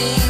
nothing